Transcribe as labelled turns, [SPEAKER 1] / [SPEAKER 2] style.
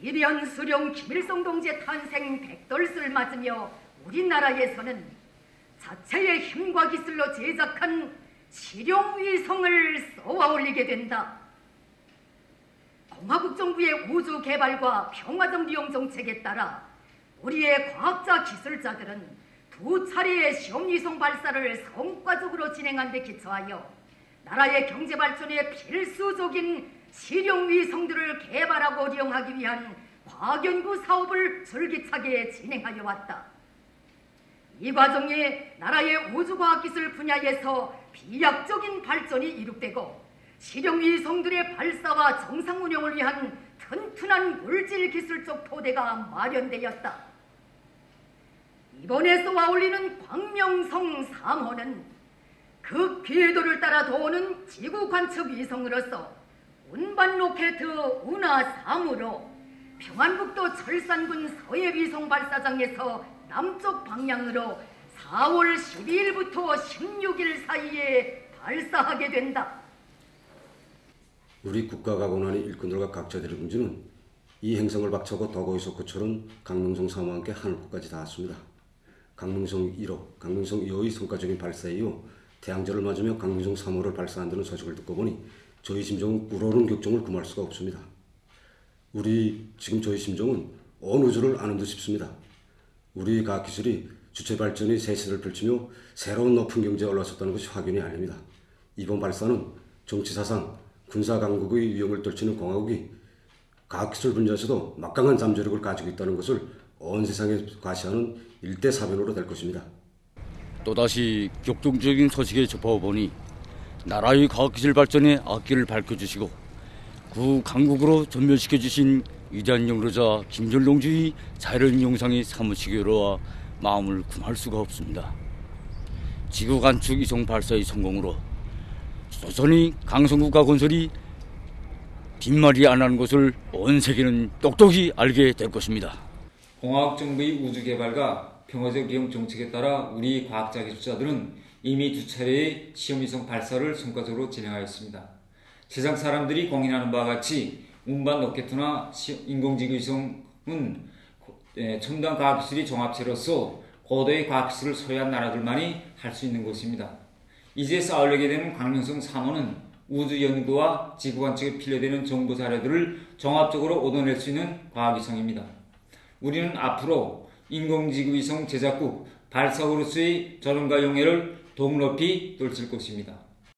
[SPEAKER 1] 이련 수령 김일성 동지의 탄생 백돌을 맞으며 우리나라에서는 자체의 힘과 기술로 제작한 실용위성을 쏘아 올리게 된다. 공화국 정부의 우주 개발과 평화적 이용 정책에 따라 우리의 과학자 기술자들은 두 차례의 시험위성 발사를 성과적으로 진행한 데 기초하여 나라의 경제 발전에 필수적인 실용위성들을 개발하고 운영하기 위한 과학연구 사업을 줄기차게 진행하여 왔다. 이 과정에 나라의 우주과학기술 분야에서 비약적인 발전이 이룩되고 실용위성들의 발사와 정상 운영을 위한 튼튼한 물질 기술적 토대가 마련되었다. 이번에 쏘아올리는 광명성 3호는 그 궤도를 따라 도는 지구 관측 위성으로서 운반 로켓 운하 3으로 평안북도 철산군 서해 위성 발사장에서 남쪽 방향으로 4월 12일부터 16일 사이에 발사하게 된다.
[SPEAKER 2] 우리 국가가 원하는 일꾼들과 각자들의 군주는 이 행성을 박차고 더거이 소코처럼 강릉성 3와 함께 하늘꽃까지 닿았습니다. 강릉성 1호, 강릉성 2호의 성과적인 발사에 이어 태양절을 맞으며 강릉성 3호를 발사한다는 소식을 듣고 보니 저희 심정은 꿀오른 격정을 금할 수가 없습니다. 우리 지금 저희 심정은 어느 줄을 아는 듯 싶습니다. 우리 과학 기술이 주체 발전의 세세를 펼치며 새로운 높은 경제에 올라섰다는 것이 확인이 아닙니다. 이번 발사는 정치 사상 군사 강국의 위험을 떨치는 공화국이 과학기술 분야에서도 막강한 잠재력을 가지고 있다는 것을 온 세상에 과시하는 일대 사변으로 될 것입니다.
[SPEAKER 3] 또다시 격동적인 소식에 접해보니 나라의 과학기술 발전에 앞길을 밝혀주시고 구 강국으로 전멸시켜주신 위대한 영로자 김전동주의 자연 영상이 사무치게 어려와 마음을 금할 수가 없습니다. 지구 간축 이송 발사의 성공으로 조선이 강성국가 건설이 뒷말이 안 하는 것을 온 세계는 똑똑히 알게 될 것입니다.
[SPEAKER 4] 공화국 정부의 우주 개발과 평화적 이용 정책에 따라 우리 과학자 기술자들은 이미 두 차례의 시험위성 발사를 성과적으로 진행하였습니다. 세상 사람들이 공인하는 바와 같이 운반 로켓이나 인공지구 위성은 예, 첨단 과학기술이 종합체로서 고도의 과학기술을 소유한 나라들만이 할 수 있는 것입니다. 이제 쌓으려게 되는 광명성 3호는 우주 연구와 지구 관측에 필요되는 정보 자료들을 종합적으로 얻어낼 수 있는 과학위성입니다. 우리는 앞으로 인공지구 위성 제작국 발사우루스의 저런과 용해를 동높이 떨칠 것입니다.